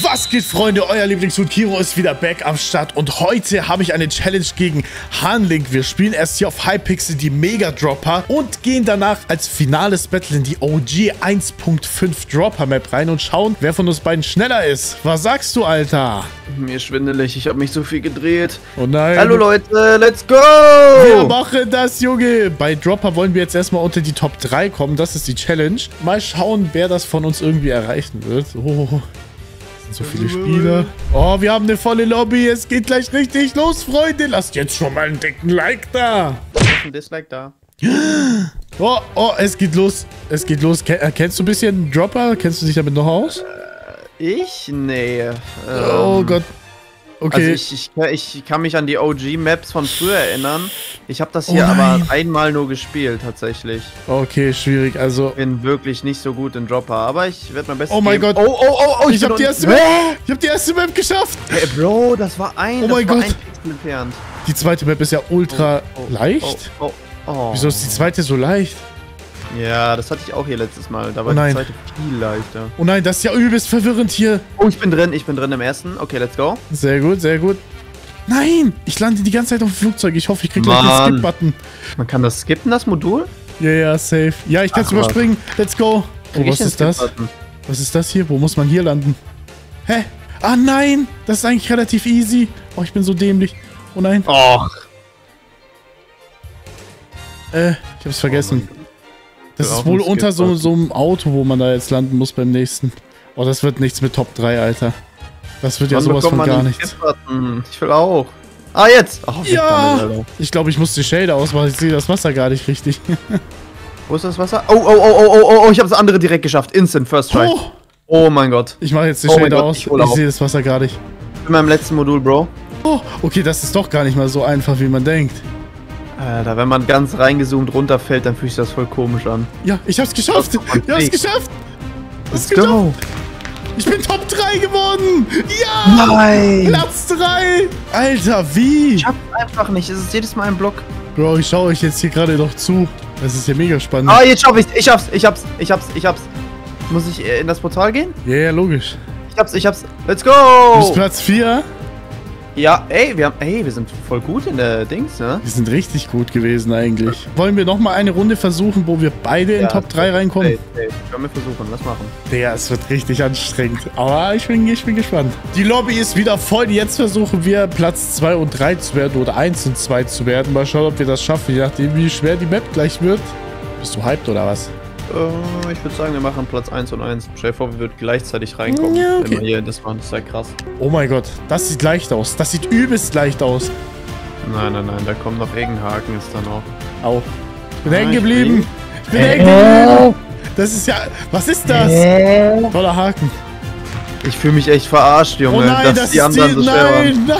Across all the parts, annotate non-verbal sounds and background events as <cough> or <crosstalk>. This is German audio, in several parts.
Was geht, Freunde? Euer Lieblingsfood Kiro ist wieder back am Start und heute habe ich eine Challenge gegen Hanlink. Wir spielen erst hier auf Hypixel die Mega Dropper und gehen danach als finales Battle in die OG 1.5 Dropper Map rein und schauen, wer von uns beiden schneller ist. Was sagst du, Alter? Mir schwindelig, ich habe mich so viel gedreht. Oh nein. Hallo Leute, let's go! Wir machen das, Junge. Bei Dropper wollen wir jetzt erstmal unter die Top 3 kommen. Das ist die Challenge. Mal schauen, wer das von uns irgendwie erreichen wird. Oh. So viele Spieler. Oh, wir haben eine volle Lobby. Es geht gleich richtig los, Freunde. Lasst jetzt schon mal einen dicken Like da. Ein Dislike da. <gasps> Oh, oh, es geht los. Es geht los. Äh, kennst du ein bisschen Dropper? Kennst du dich damit noch aus? Ich? Nee. Ähm, oh Gott. Okay. Also ich, ich, ich, kann mich an die OG-Maps von früher erinnern. Ich habe das hier Oh aber einmal nur gespielt, tatsächlich. okay, schwierig. Also, Bin wirklich nicht so gut in Dropper, aber ich werde mein Bestes Oh mein geben. Gott. Oh, oh, oh, oh, ich bin habe die erste Map. Ich habe die erste Map geschafft. Hey, Bro, das war ein, Oh mein Gott. entfernt. Die zweite Map ist ja ultra Oh, oh, leicht. Oh, oh, oh. Wieso ist die zweite so leicht? Ja, das hatte ich auch hier letztes Mal. Da war Oh nein. die zweite viel leichter. Oh nein, das ist ja übelst verwirrend hier. Oh, ich bin drin, ich bin drin im ersten. Okay, let's go. Sehr gut, sehr gut. Nein, ich lande die ganze Zeit auf dem Flugzeug. Ich hoffe, ich kriege gleich den. Skip-Button. Man kann das skippen, das Modul? Ja, ja, safe. Ja, ich kann es überspringen. Let's go. Oh, was ist das? Was ist das hier? Wo muss man hier landen? Hä? Ah, nein. Das ist eigentlich relativ easy. Oh, ich bin so dämlich. Oh nein. Och. Äh, ich hab's vergessen. Das ist wohl unter so, so einem Auto, wo man da jetzt landen muss beim nächsten. Oh, das wird nichts mit Top 3, Alter. Das wird ja Wann sowas von man gar nichts. Ich will auch. Ah, jetzt! Oh, Ja! Ich glaube, ich muss die Shader ausmachen. Ich sehe das Wasser gar nicht richtig. <laughs> Wo ist das Wasser? Oh, oh, oh, oh, oh, oh, oh, ich habe das andere direkt geschafft. Instant, first try. Oh, Oh mein Gott. ich mache jetzt die Oh mein Shader Gott, aus. ich Ich sehe das Wasser gar nicht. Ich bin beim letzten Modul, Bro. Oh, okay, das ist doch gar nicht mal so einfach, wie man denkt. Alter, wenn man ganz reingezoomt runterfällt, dann fühlt sich das voll komisch an. Ja, ich hab's geschafft. Ich hab's geschafft. Let's geschafft. go! Ich bin Top 3 geworden. Ja. Nein! Platz 3. Alter, wie? Ich hab's einfach nicht. Es ist jedes Mal ein Block. Bro, ich schaue euch jetzt hier gerade noch zu. Das ist ja mega spannend. Ah, jetzt schaff ich's. Ich hab's, ich hab's, ich hab's, ich hab's. Muss ich äh, in das Portal gehen? Ja, ja, logisch. Ich hab's, ich hab's. Let's Du bist go! Platz 4. Ja, ey, wir haben, ey, wir sind voll gut in der Dings, ne? Wir sind richtig gut gewesen eigentlich. Wollen wir noch mal eine Runde versuchen, wo wir beide in Ja, Top 3 reinkommen? Ey, ey, können wir versuchen, lass machen. Der, es wird richtig anstrengend. Aber ich bin, ich bin gespannt. Die Lobby ist wieder voll. Jetzt versuchen wir Platz 2 und 3 zu werden oder 1 und 2 zu werden. Mal schauen, ob wir das schaffen, je nachdem, wie schwer die Map gleich wird. Bist du hyped oder was? Äh, ich würde sagen, wir machen Platz 1 und 1. Stell dir vor, wir würden gleichzeitig reinkommen. Ja, okay. Wenn wir hier das machen, das ist ja krass. Oh mein Gott, das sieht leicht aus. Das sieht übelst leicht aus. Nein, nein, nein, da kommt noch Regenhaken ist dann auch. Au. Ich bin Ah, hängen geblieben. Ich bin hängen geblieben. Das ist ja... Was ist das? Toller Haken. Ich fühle mich echt verarscht, Junge, Oh nein, dass das die ist anderen die... so schwer waren. Nein, nein.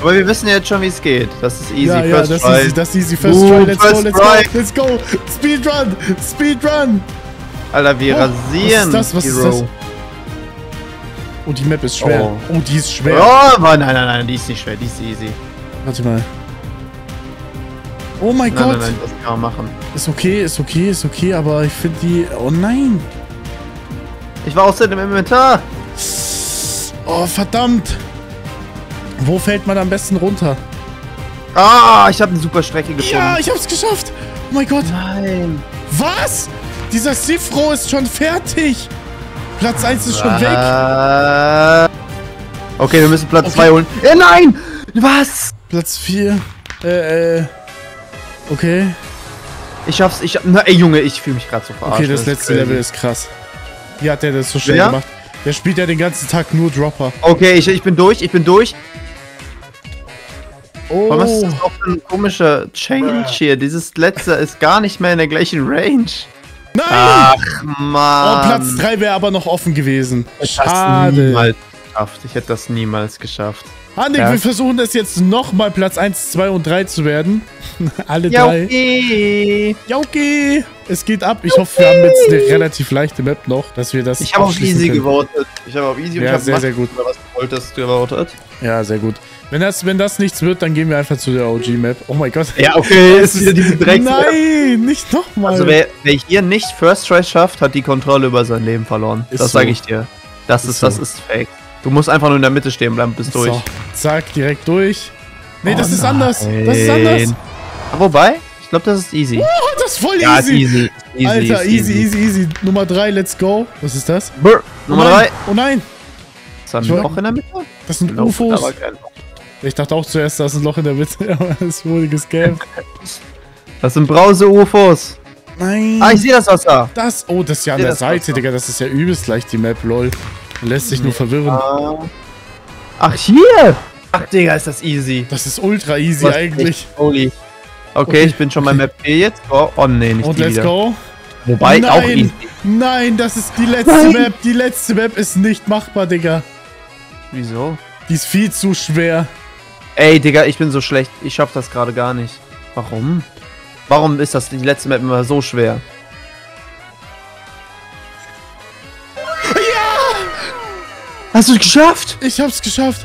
Aber wir wissen ja jetzt schon, wie es geht. Das ist easy, ja, ja, first das try. ist, das ist easy. First Uh, try, let's go, first let's try. go, let's go. Speedrun, Speedrun. Alter, wir Oh, rasieren, was ist das? Was ist Hero. das? Oh, die Map ist schwer. Oh. Oh, die ist schwer. Oh, nein, nein, nein, nein, die ist nicht schwer, die ist easy. Warte mal. Oh mein Nein, Gott. nein, nein, das kann man machen. Ist okay, ist okay, ist okay, aber ich finde die... Oh nein. Ich war außerdem im Inventar. Oh, verdammt. Wo fällt man am besten runter? Ah, ich habe eine super Strecke gefunden. Ja, ich hab's geschafft. Oh mein Gott. Nein. Was? Dieser Sifro ist schon fertig. Platz 1 ist schon weg. Äh, Okay, wir müssen Platz Okay. 2 holen. Äh, nein! Was? Platz 4. Äh, äh. Okay. Ich schaff's, ich na, ey Junge, ich fühle mich gerade so verarscht. Okay, das ist letzte. Level ist krass. Wie hat der das so schnell Wer? gemacht? Der spielt ja den ganzen Tag nur Dropper. Okay, ich, ich bin durch, ich bin durch. Oh. Aber was ist das auch für ein komischer Change hier? Dieses letzte ist gar nicht mehr in der gleichen Range. Nein! Ach, oh, Mann. Platz 3 wäre aber noch offen gewesen. Ich hätte das Schade. niemals geschafft. Ich hätte das niemals geschafft. Handik, Ja. wir versuchen das jetzt nochmal Platz 1, 2 und 3 zu werden. <laughs> Alle Ja, drei. okay. Ja, okay. Es geht ab. Ich hoffe, wir haben jetzt eine relativ leichte Map noch, dass wir das Ich habe auf easy können. gewotet. Ich habe auf easy und Ja, ich habe sehr, sehr gut. Oder was du wolltest, gewotet. Ja, sehr gut. Wenn das, wenn das nichts wird, dann gehen wir einfach zu der OG-Map. Oh mein Gott. Ja, okay, <laughs> ist wieder diese Drecks. Nein, nicht nochmal. Also wer, wer hier nicht First Try schafft, hat die Kontrolle über sein Leben verloren. Ist das so. sage ich dir. Das Ist ist, so. das ist fake. Du musst einfach nur in der Mitte stehen bleiben, bis durch. So, zack, direkt durch. Nee, Oh das ist anders. Das ist anders. nein. Ah, Wobei, ich glaube, das ist easy. Oh, das ist voll ja, ist easy. easy. easy Alter, easy, easy, easy. Nummer 3, let's go. Was ist das? Brr. Nummer oh nein. 3. Oh nein, Ist da ein Loch in der Mitte? das sind Nope, UFOs. da Loch. Ich dachte auch zuerst, da ist ein Loch in der Mitte, <laughs> aber das ist wohl gescampt. Das sind Brause-UFOs. Nein. Ah, ich sehe das Wasser. Das, oh, das ist ja an der Seite. Digga. Das ist ja übelst leicht, die Map, lol. Man lässt sich nur verwirren. Ah. Ach, hier. Ach, Digga, ist das easy. Das ist ultra easy Was eigentlich. Holy. Okay, Okay. ich bin schon bei Map 4 jetzt. Oh, oh nee, nicht Und die let's wieder. go. Wobei, Nein. auch easy. Nein, das ist die letzte Nein. Map. Die letzte Map ist nicht machbar, Digga. Wieso? Die ist viel zu schwer. Ey, Digga, ich bin so schlecht. Ich schaff das gerade gar nicht. Warum? Warum ist das die letzte Map immer so schwer? Hast du es geschafft? Ich hab's geschafft.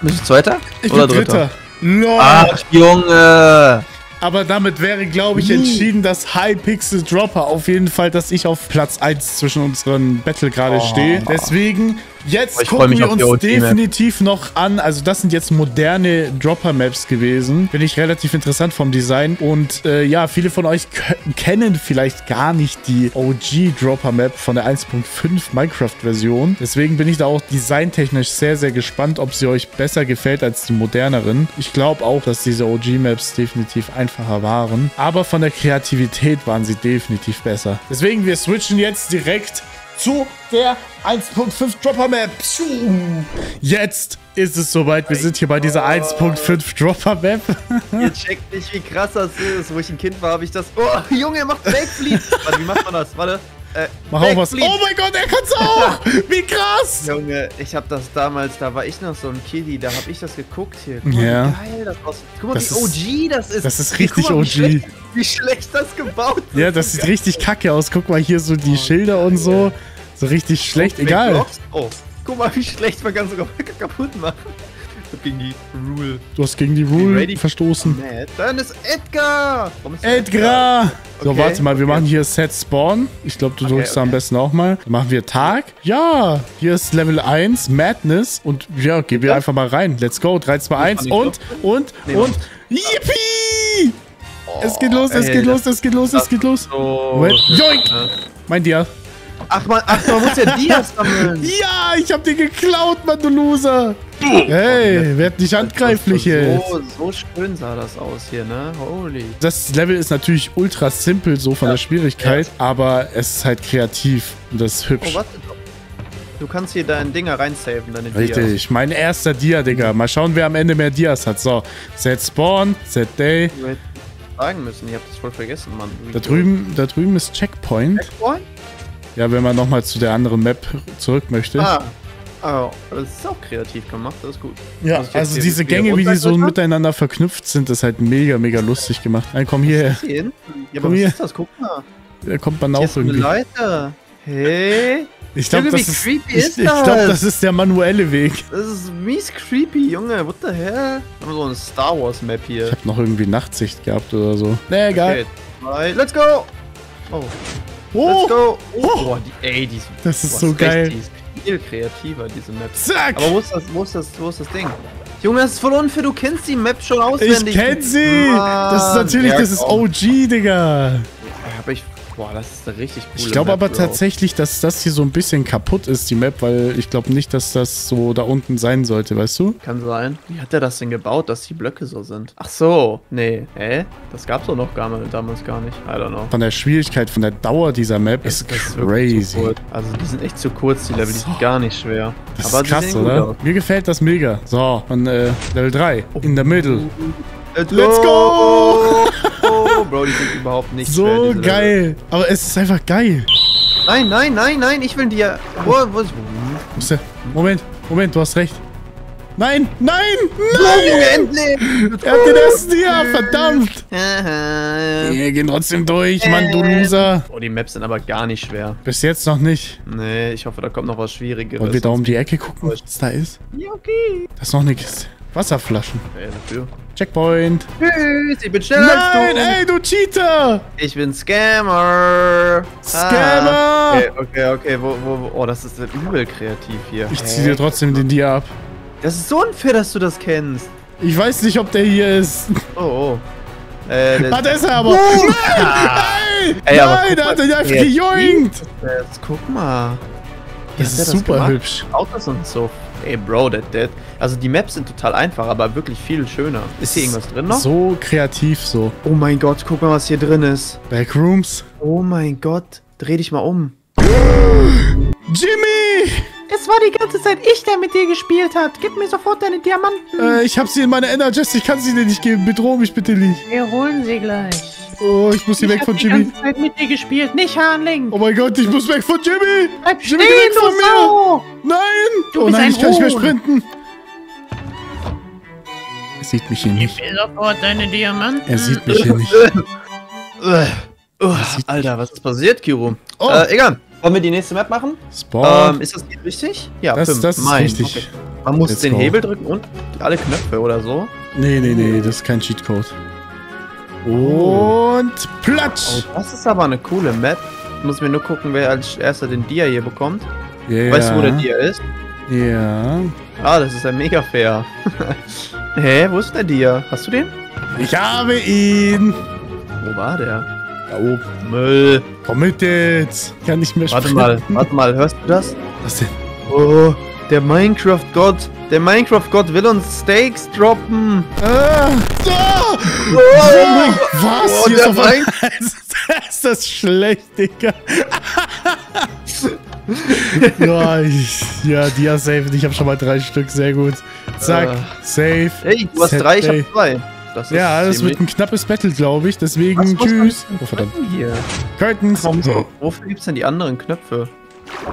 Bist du Zweiter? Ich Oder bin Dritter. Lol. Ach, Junge! Aber damit wäre, glaube ich, entschieden, dass Hypixel Dropper auf jeden Fall, dass ich auf Platz 1 zwischen unseren Battle gerade Oh. stehe. Deswegen, jetzt gucken wir uns definitiv noch an. Also das sind jetzt moderne Dropper-Maps gewesen. Finde ich relativ interessant vom Design. Und äh, ja, viele von euch kennen vielleicht gar nicht die OG-Dropper-Map von der 1.5 Minecraft-Version. Deswegen bin ich da auch designtechnisch sehr, sehr gespannt, ob sie euch besser gefällt als die moderneren. Ich glaube auch, dass diese OG-Maps definitiv einfacher waren. Aber von der Kreativität waren sie definitiv besser. Deswegen, wir switchen jetzt direkt zu der 1.5 Dropper Map. Jetzt ist es soweit. Wir sind hier bei dieser 1.5 Dropper Map. Ihr checkt nicht, wie krass das ist. Wo ich ein Kind war, habe ich das. Oh, Junge, er macht Backflip! <laughs> Warte, wie macht man das? Warte. Äh, Mach auch was. Oh mein Gott, er kann's auch. <laughs> Wie krass. Junge, ich habe das damals, da war ich noch so ein Kiddie, da habe ich das geguckt hier. Guck Ja. wie geil das aussieht. Guck mal, Das wie OG das ist. das ist richtig mal, wie OG. Schlecht, wie schlecht das gebaut ist. Ja, das sieht richtig kacke aus. Guck mal hier so die Schilder und so. So richtig schlecht. Oh, Egal. Oh, guck mal, wie schlecht man kann sogar <laughs> kaputt machen. Ich hab gegen die Rule. Du hast gegen die Rule Ready? verstoßen. Mad. Dann ist Edgar. Ist Edgar! So, Okay, warte mal, wir okay. machen hier Set Spawn. Ich glaube, du Okay, drückst da am besten auch mal. Dann machen wir Tag. Ja, hier ist Level 1, Madness. Und ja, gehen wir einfach mal rein. Let's go. 3, 2, 1 nicht und, und, Nee, und. Yippie! Es geht los, es ey, geht los, es geht los, es geht los. So. Moment. Joink! Mein Dia. Ach man, ach, man muss ja <laughs> Dias sammeln. Ja, ich hab dir geklaut, Mann, du Loser. Hey, werd nicht handgreiflich jetzt. So, so schön sah das aus hier, ne? Holy. Das Level ist natürlich ultra simpel so von Ja. der Schwierigkeit, aber es ist halt kreativ und das ist Oh, hübsch. warte doch. Du kannst hier deine Dinger reinsaven, deine Dias. Richtig, mein erster Dia, Digga. Mal schauen, wer am Ende mehr Dias hat. So, Set Spawn, Set Day. Sagen müssen, ich hab das voll vergessen, Mann. Da drüben, da drüben ist Checkpoint. Checkpoint? Ja, wenn man nochmal zu der anderen Map zurück möchte. Ah. Oh, das ist auch kreativ gemacht, das ist gut. ja, also diese Gänge, wie die so runterklicken? miteinander verknüpft sind, ist halt mega, mega lustig gemacht. Nein, komm hierher. Hier hinten? Ja, Komm aber was hier. ist das? Guck mal. Da kommt man auch irgendwie. Leiter. Hey? Ich glaube, das ist, ich, ist ich glaub, das? ist der manuelle Weg. Das ist mies creepy, Junge. What the hell? Wir haben so eine Star Wars Map hier. Ich habe noch irgendwie Nachtsicht gehabt oder so. Nee, egal. Okay, let's go! Oh, let's go! Oh. Oh, die, ey, die ist, Das ist so recht, geil. Die ist viel kreativer, diese Map. zack. Aber wo ist das, wo ist das, wo ist das Ding? Junge, das ist voll unfair, du kennst die Map schon Ich auswendig. kenn sie. Das ist Mann. natürlich, Ja, das ist. OG, Digga. Aber ich, boah, das ist eine richtig coole Ich glaube aber Bro. tatsächlich, dass das hier so ein bisschen kaputt ist, die Map, weil ich glaube nicht, dass das so da unten sein sollte, weißt du? Kann sein. Wie hat er das denn gebaut, dass die Blöcke so sind? Ach so, nee. Hä? Das gab's doch noch gar mal, damals gar nicht. I don't know. Von der Schwierigkeit, von der Dauer dieser Map ist ist crazy. Also die sind echt zu kurz, die Level, die sind gar nicht schwer. Das Aber ist krass, sehen gut oder? aus. Mir gefällt das mega. So, und äh, Level 3, in der Middle. Let's, Let's go! Bro, die sind überhaupt nicht schwer, So diese Level. geil. Aber es ist einfach geil. Nein, nein, nein, nein, ich will ja. Wo, wo ist. Wo? Moment, Moment, du hast recht. Nein, nein, Nein, endlich! Er hat den ersten verdammt! Haha. Wir gehen trotzdem durch, Mann, du Loser. Oh, die Maps sind aber gar nicht schwer. Bis jetzt noch nicht. Nee, ich hoffe, da kommt noch was Schwierigeres. Wollen wir da um die Ecke gucken, was da ist? Ja, okay. Da ist noch nichts. Wasserflaschen. Ey, dafür. Checkpoint. Tschüss, ich bin schneller Nein, als du. ey, du Cheater! Ich bin Scammer. Scammer! Ah. Okay, okay, okay. Wo, wo, wo? Oh, das ist übel kreativ hier. Ich zieh dir trotzdem den Dia ab. Das ist so unfair, dass du das kennst. Ich weiß nicht, ob der hier ist. Oh, oh. Äh, der Ah, da ist er aber. Nein! Ey, aber Nein, guck da hat mal, er ihn einfach der gejoinkt. Jetzt guck mal. Das hat ist der super gemacht? hübsch. Autos und so. Ey, Bro, that, that. Also die Maps sind total einfach, aber wirklich viel schöner. Ist hier irgendwas drin noch? So kreativ, so. Oh mein Gott, guck mal, was hier drin ist. Backrooms. Oh mein Gott. Dreh dich mal um. Jimmy! Es war die ganze Zeit ich, der mit dir gespielt hat. Gib mir sofort deine Diamanten. Äh, ich hab sie in meiner Energest. Ich kann sie dir nicht geben. Bedroh mich bitte nicht. Wir holen sie gleich. Oh, ich muss hier weg ich von hab die Jimmy. ganze Zeit mit dir gespielt, nicht Hanling. Oh mein Gott, ich muss weg von Jimmy. Bleib Jimmy, stehen, weg du von mir. Sau! Nein! Du oh bist nein, ein ich kann nicht mehr sprinten. Er sieht mich hier nicht. Gib mir sofort deine Diamanten. Er sieht mich hier nicht. <laughs> Alter, was ist passiert, Kiro? Oh. Äh, egal. Wollen wir die nächste Map machen? Spawn. Ähm, ist das richtig? Ja, Das- fünf. das ist Mein, richtig. okay. Man muss Let's den go. Hebel drücken und alle Knöpfe oder so. nee, nee, nee, das ist kein Cheatcode. Und platsch. Oh, das ist aber eine coole Map. Ich muss mir nur gucken, wer als erster den Dia hier bekommt. Ja. Weißt du, wo der Dia ist? Ja. Ah, das ist ja mega fair. <laughs> Hä, wo ist der Dia? Hast du den? Ich habe ihn. Wo war der? Da oben. Müll. Komm mit jetzt. Ich kann nicht mehr Warte sprinten. mal, warte mal, hörst du das? Was denn? Oh, der Minecraft-Gott. Der Minecraft-Gott will uns Steaks droppen. Ah, so. Oh, Was? Oh, Hier der einmal- <laughs> ist das schlecht, Digga. <laughs> ja, ich, ja, Dia safe. Ich habe schon mal drei Stück. Sehr gut. Zack, Äh. safe. Hey, du hast drei, ich Day. hab zwei. Das ist Ja, das ziemlich- wird ein knappes Battle, glaube ich. Deswegen Was, was tschüss. Oh, verdammt. Hier. Curtains. Warum, wofür gibt's denn die anderen Knöpfe?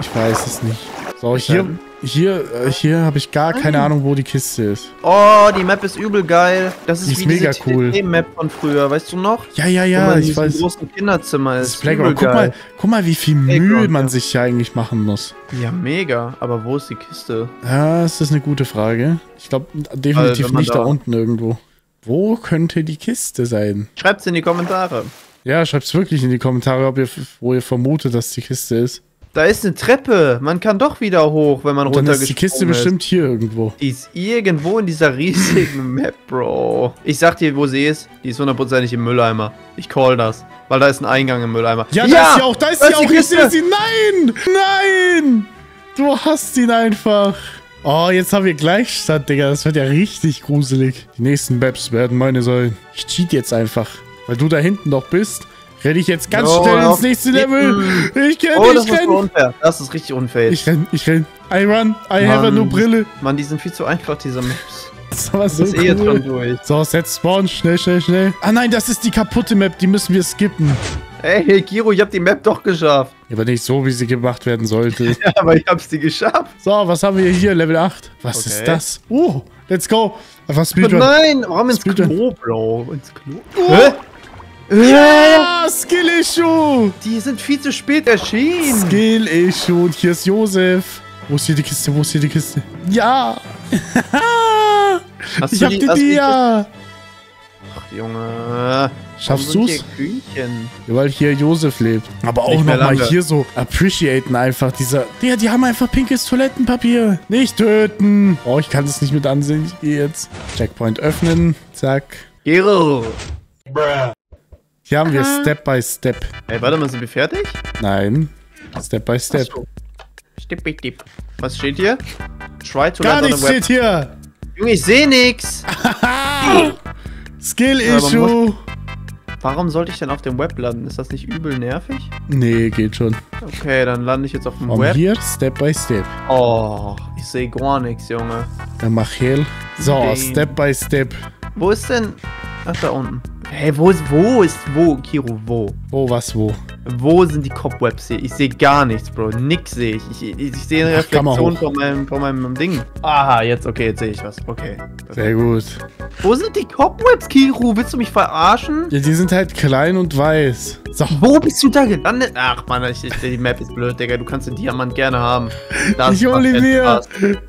Ich weiß es nicht. So, hier, hier, äh, hier habe ich gar keine Ahnung, wo die Kiste ist. Oh, die Map ist übel geil. Das ist Die ist wie mega diese cool. TNT-Map von früher, weißt du noch? Ja, ja, Wo ja, ich weiß. großen Kinderzimmer Das ist. ist Playground. Guck mal, guck mal, wie viel Mühe man ja. sich hier eigentlich machen muss. Ja, mega. Aber wo ist die Kiste? Ja, das ist eine gute Frage. Ich glaube definitiv nicht da da- unten irgendwo. Wo könnte die Kiste sein? Schreibt's in die Kommentare. Ja, schreibt's wirklich in die Kommentare, ob ihr, wo ihr vermutet, dass die Kiste ist. Da ist eine Treppe. Man kann doch wieder hoch, wenn man dann ist die runtergesprungen Kiste ist. bestimmt hier irgendwo. Die ist irgendwo in dieser riesigen <laughs> Map, Bro. Ich sag dir, wo sie ist. Die ist hundertprozentig im Mülleimer. Ich call das. Weil da ist ein Eingang im Mülleimer. Ja, da ist sie auch, da ist sie auch, ich sehe sie. Nein! Nein! Du hast ihn einfach. Oh, jetzt haben wir Gleichstand, Digga. Das wird ja richtig gruselig. Die nächsten Maps werden meine sein. Ich cheat jetzt einfach. Weil du da hinten noch bist, renne ich jetzt ganz Oh, schnell ins nächste. Level. Ich renn, Oh, das ich ist so renn. unfair. Das ist richtig unfair. Ich renn, ich renn. I run, I have a Mann. new Brille. Mann, die sind viel zu einfach, diese Maps. <laughs> Das war so Das ist eh jetzt schon cool. durch. So, Set Spawn, schnell, schnell, schnell. Ah nein, das ist die kaputte Map, die müssen wir skippen. Ey, Kiro, ich hab die Map doch geschafft. Aber nicht so, wie sie gemacht werden sollte. <laughs> Ja, aber ich hab sie geschafft. So, was haben wir hier? Level 8. Was Okay. ist das? Uh, let's go. Einfach Oh Speedrun. nein, warum ins Speedrun. Klo, Bro? Ins Klo? Oh. Hä? Ja, Skill Issue. Die sind viel zu spät erschienen. Skill Issue. Und hier ist Josef. Wo ist hier die Kiste? Wo ist hier die Kiste? Ja. <laughs> Hast ich du hab die- die die Dia. Ach, Junge. Schaffst du's? hier weil hier Josef lebt. Aber auch nochmal hier so appreciaten einfach dieser. Ja, die haben einfach pinkes Toilettenpapier. Nicht töten. Oh, ich kann das nicht mit ansehen. Ich gehe jetzt. Checkpoint öffnen. Zack. Gero. Hier haben wir Step by Step. Ey, warte mal, sind wir fertig? Nein. Step by Step. Stipp, stipp, stipp. Was steht hier? Try to Gar land on nichts the web. steht hier. Junge, ich sehe nix. <laughs> Skill Ja, aber Issue. Warum sollte ich denn auf dem Web landen? Ist das nicht übel nervig? Nee, geht schon. Okay, dann lande ich jetzt auf dem Von Web. hier Step by Step. Oh, ich sehe gar nichts, Junge. Dann mach hell. So, Damn. Step by Step. Wo ist denn... Ach, da unten. Hä, wo ist... Wo ist... Wo, Kiro, wo? Wo, was, wo? Wo sind die Cobwebs hier? Ich sehe gar nichts, Bro. Nix sehe ich. Ich, ich, ich sehe eine Ach, Reflexion von meinem, von meinem Ding. Aha, jetzt, okay, jetzt sehe ich was. Okay. Sehr gut. Wo sind die Cobwebs, Kiro? Willst du mich verarschen? Ja, die sind halt klein und weiß. So, Wo bist du da gelandet? Ach, Mann, ich, ich, die Map ist blöd, Digga. Du kannst den Diamant gerne haben. Das ich hol macht ihn mir.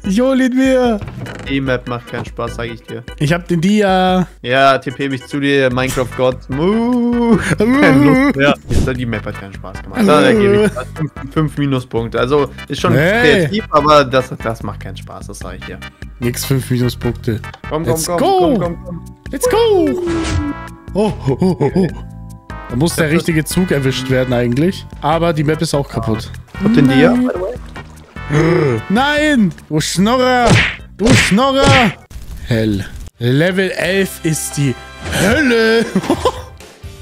Ich hol ihn mir. Die Map macht keinen Spaß, sag ich dir. Ich hab den Dia. Ja, TP mich zu dir, Minecraft Gott. Muh. <laughs> Keine Lust mehr. Jetzt, die Map hat keinen Spaß gemacht. Da gebe ich 5 Minuspunkte. Also ist schon Hey. kreativ, aber das, das macht keinen Spaß, das sag ich dir. Nix 5 Minuspunkte. Komm, komm, Let's komm, go. komm, komm, komm. Let's go! Oh, oh, oh, oh, oh. Da muss der richtige Zug erwischt werden eigentlich. Aber die Map ist auch kaputt. Habt ihr way? Nein! Du Schnorrer! Du Schnorrer! Hell. Level 11 ist die Hölle! <laughs>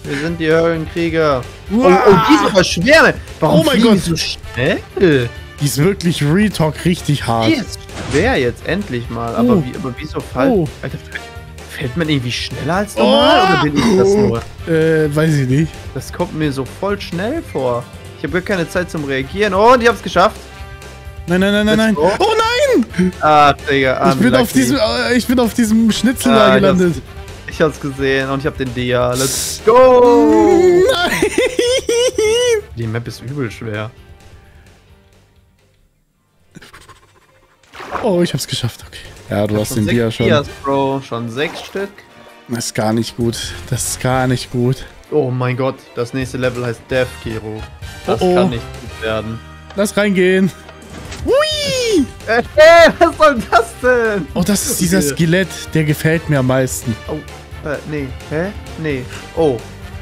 Wir sind die Höllenkrieger. Oh, Wow. oh, die ist aber schwer. Warum Oh mein Gott. die so schnell? die ist wirklich Retalk richtig hart. Die ist schwer jetzt, endlich mal. Aber, Oh. wie, aber wieso falsch? Oh. Alter, fällt man irgendwie schneller als normal? Oh. Oder bin ich das nur? Äh, weiß ich nicht. Das kommt mir so voll schnell vor. Ich habe gar keine Zeit zum Reagieren. Oh, und ich hab's geschafft. Nein, nein, nein, nein, nein. Oh nein! Ah, Digga. Ich bin, auf diesem, äh, ich bin auf diesem Schnitzel Ah, da gelandet. Ich hab's gesehen und ich hab den Dia. Let's go! Nein! Die Map ist übel schwer. Oh, ich hab's geschafft, okay. Ja, du hast den Dia schon. Dias, Bro. Schon sechs Stück. Das ist gar nicht gut. Das ist gar nicht gut. Oh mein Gott, das nächste Level heißt Death, Kiro. Das Oh, oh. kann nicht gut werden. Lass reingehen. Hui! Äh, was soll das denn? Oh, das ist dieser Skelett. Der gefällt mir am meisten. Oh, äh, nee. Hä? Nee. Oh.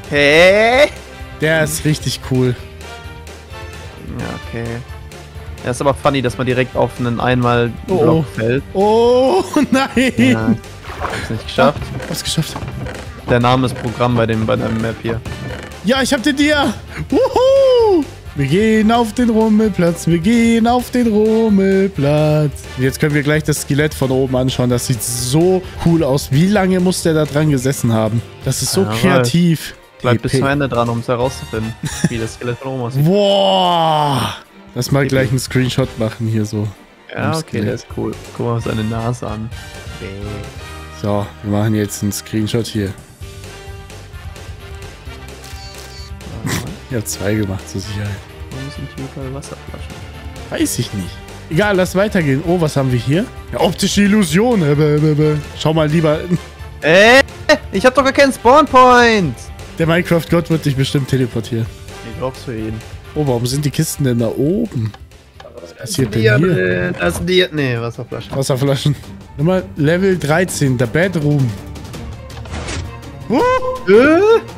Hä? Der ist richtig cool. Ja, okay. Ja, ist aber funny, dass man direkt auf einen einmal Oh, Block oh. fällt. Oh, <laughs> nein! Ja, hab's nicht geschafft. Hab's geschafft. Der Name ist Programm bei dem bei der Map hier. Ja, ich hab den Dia. Wuhu! Wir gehen auf den Rummelplatz. Wir gehen auf den Rummelplatz. Jetzt können wir gleich das Skelett von oben anschauen. Das sieht so cool aus. Wie lange muss der da dran gesessen haben? Das ist so Ja, kreativ. Bleib bis zum Ende dran, um es herauszufinden, wie das Skelett von oben aussieht. Boah! Lass mal gleich einen Screenshot machen hier so. Ja, okay, Skelett. der ist cool. Guck mal seine Nase an. So, wir machen jetzt einen Screenshot hier. Ich hab zwei gemacht zur Sicherheit. Warum sind hier überall Wasserflaschen? Weiß ich nicht. Egal, lass weitergehen. Oh, was haben wir hier? Ja, optische Illusion. Äh. Schau mal lieber. <laughs> Äh, ich hab doch gar keinen Spawnpoint! Der Minecraft-Gott wird dich bestimmt teleportieren. Ich hoff's für ihn. Oh, warum sind die Kisten denn da oben? Was passiert denn hier? drin? Das ist die. Nee, Wasserflaschen. Wasserflaschen. Nummer Level 13, der Bedroom.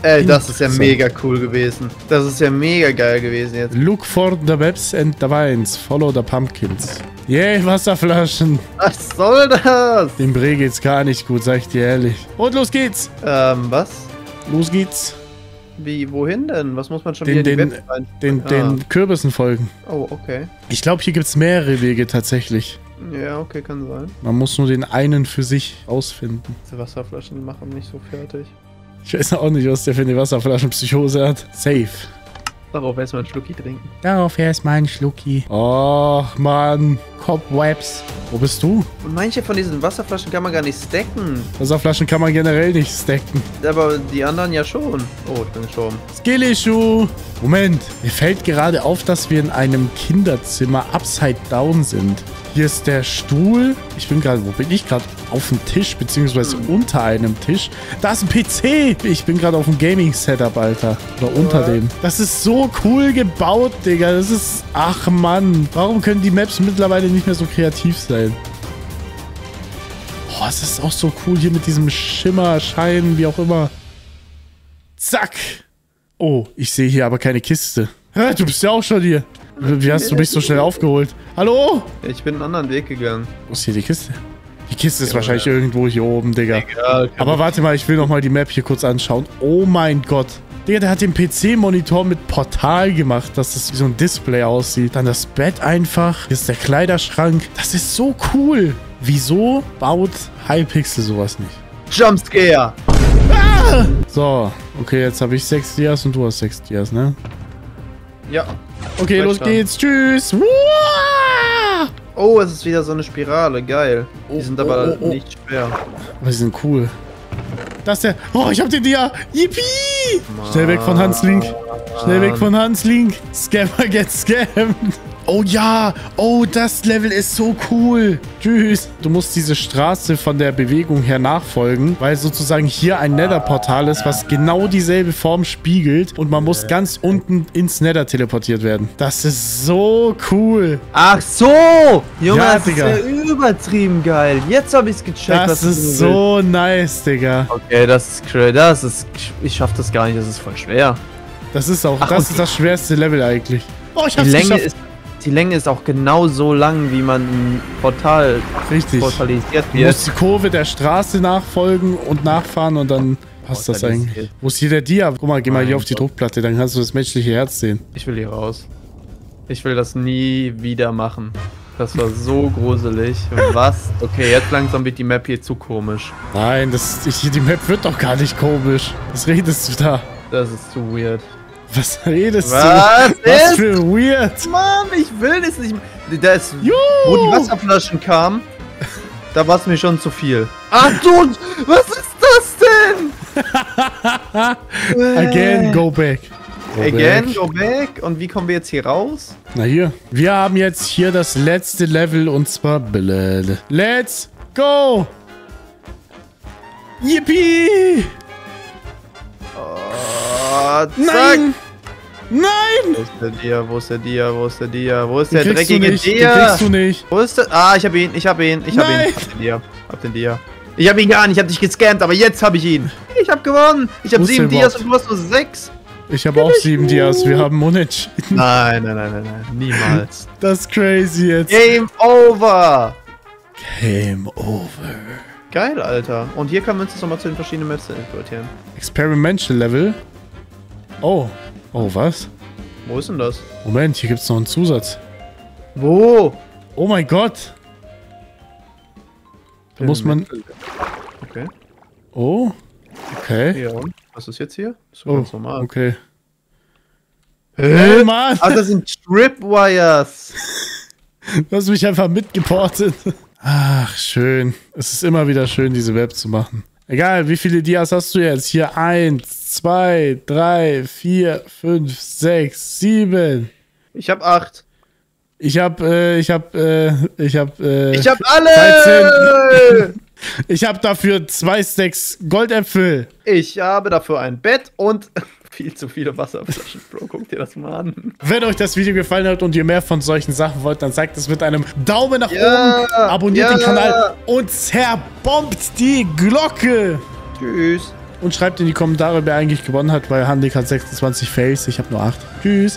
Äh, das ist ja mega cool gewesen. Das ist ja mega geil gewesen jetzt. look for the webs and the vines. Follow the pumpkins. Yay, Wasserflaschen. Was soll das? Dem Bre geht's gar nicht gut, sag ich dir ehrlich. Und los geht's. Ähm, was? Los geht's. Wie, wohin denn? Was muss man schon Den- wieder den- rein? Den, Ah. den Kürbissen folgen. Oh, okay. Ich glaube, hier gibt's mehrere Wege tatsächlich. Ja, okay, kann sein. Man muss nur den einen für sich ausfinden. Diese Wasserflaschen machen mich so fertig. Ich weiß auch nicht, was der für eine Wasserflaschenpsychose hat. Safe. Darauf erstmal einen Schlucki trinken. Darauf erstmal ein Schlucki. Och, Mann. Cobwebs. Wo bist du? Und manche von diesen Wasserflaschen kann man gar nicht stacken. Wasserflaschen kann man generell nicht stacken. Aber die anderen ja schon. Oh, ich bin gestorben. Skillischuh. Moment. Mir fällt gerade auf, dass wir in einem Kinderzimmer upside down sind. Hier ist der Stuhl. Ich bin gerade, wo bin ich gerade? Auf dem Tisch, beziehungsweise unter einem Tisch. Da ist ein PC. Ich bin gerade auf dem Gaming-Setup, Alter. Oder unter dem. Das ist so cool gebaut, Digga. Das ist... Ach, Mann. Warum können die Maps mittlerweile nicht mehr so kreativ sein? Boah, es ist auch so cool hier mit diesem Schimmer, Schein, wie auch immer. Zack. Oh, ich sehe hier aber keine Kiste. Hä, du bist ja auch schon hier. Wie hast du mich so schnell aufgeholt? Hallo? Ich bin einen anderen Weg gegangen. Wo ist hier die Kiste? Die Kiste ist wahrscheinlich irgendwo hier oben, Digga. Egal. Aber warte mal, ich will noch mal die Map hier kurz anschauen. Oh mein Gott. Digga, der hat den PC-Monitor mit Portal gemacht, dass es wie so ein Display aussieht. Dann das Bett einfach. Hier ist der Kleiderschrank. Das ist so cool. Wieso baut Hypixel sowas nicht? Jumpscare! So, okay, jetzt habe ich sechs Dias und du hast sechs Dias, ne? Ja. Okay, los geht's. Tschüss. Uah! Oh, es ist wieder so eine Spirale. Geil. Die Oh, sind aber oh, oh, oh. nicht schwer. Aber die sind cool. Das ist der. Oh, ich hab den Dia. Yippie! Schnell weg von Hans Link. Schnell weg von Hans Link. Scammer get scammed. Oh ja, oh, das Level ist so cool. Tschüss. Du musst diese Straße von der Bewegung her nachfolgen, weil sozusagen hier ein Nether-Portal ist, was genau dieselbe Form spiegelt und man muss ganz unten ins Nether teleportiert werden. Das ist so cool. Ach so! Junge, Ja, das Digga. ist ja übertrieben geil. Jetzt habe ich es gecheckt. Das ist willst. so nice, Digga. Okay, das ist crazy. Das ist. Ich schaff das gar nicht, das ist voll schwer. Das ist auch, Ach, das ist das schwerste Level eigentlich. Oh, ich Die hab's Länge, geschafft. ist, die Länge ist auch genau so lang, wie man ein Portal Richtig. portalisiert Du wird. musst die Kurve der Straße nachfolgen und nachfahren und dann passt das eigentlich. Wo ist hier der Dia? Guck mal, geh mal Mein hier auf die Gott. Druckplatte, dann kannst du das menschliche Herz sehen. Ich will hier raus. Ich will das nie wieder machen. Das war so gruselig. Was? Okay, jetzt langsam wird die Map hier zu komisch. Nein, das, ich, die Map wird doch gar nicht komisch. Was redest du da? Das ist zu weird. Was redest Was du? Was ist? für weird. Mann, ich will das nicht. Das, Juhu. wo die Wasserflaschen kamen, da war es mir schon zu viel. Ach du, was ist das denn? <laughs> Again, go back. Go Again, back. go back. Und wie kommen wir jetzt hier raus? Na hier. Wir haben jetzt hier das letzte Level und zwar Blöd. Let's go! Yippie! Oh, zack. Nein! Nein! Wo ist der Dia? Wo ist der Dia? Wo ist der Dia? Wo ist Den der dreckige nicht. Den Dia? kriegst du nicht. Wo ist der? Ah, ich hab ihn, ich hab ihn, ich hab Nein. ihn. Hab den Dia. Hab den Dia. Ich hab ihn gar nicht, ich hab dich gescannt, aber jetzt hab ich ihn. Ich hab gewonnen. Ich hab sieben Dias und du hast nur sechs. Ich habe auch sieben Dias. Wir haben unentschieden. Nein, nein, nein, nein, nein. Niemals. <laughs> Das ist crazy jetzt. Game over. Game over. Geil, Alter. Und hier können wir uns jetzt nochmal zu den verschiedenen Maps importieren. Experimental Level. Oh. Oh, was? Wo ist denn das? Moment, hier gibt es noch einen Zusatz. Wo? Oh mein Gott. Da muss man... Okay. Oh. Okay. Ja? Was ist jetzt hier? Das ist Oh, ganz normal. okay. Hä? Oh Mann, Ah, das sind Tripwires. <laughs> du hast mich einfach mitgeportet. Ach, schön. Es ist immer wieder schön, diese Web zu machen. Egal, wie viele Dias hast du jetzt? Hier eins, zwei, drei, vier, fünf, sechs, sieben. Ich hab acht. Ich hab, äh, ich hab, äh, ich hab, äh, Ich hab alle! <laughs> ich hab dafür zwei Stacks Goldäpfel. Ich habe dafür ein Bett und <laughs> viel zu viele Wasserflaschen, Bro. Guck dir das mal an. Wenn euch das Video gefallen hat und ihr mehr von solchen Sachen wollt, dann sagt es mit einem Daumen nach Ja, oben, abonniert ja. den Kanal und zerbombt die Glocke. Tschüss. Und schreibt in die Kommentare, wer eigentlich gewonnen hat, weil Handik hat 26 Fails, ich habe nur 8. Tschüss.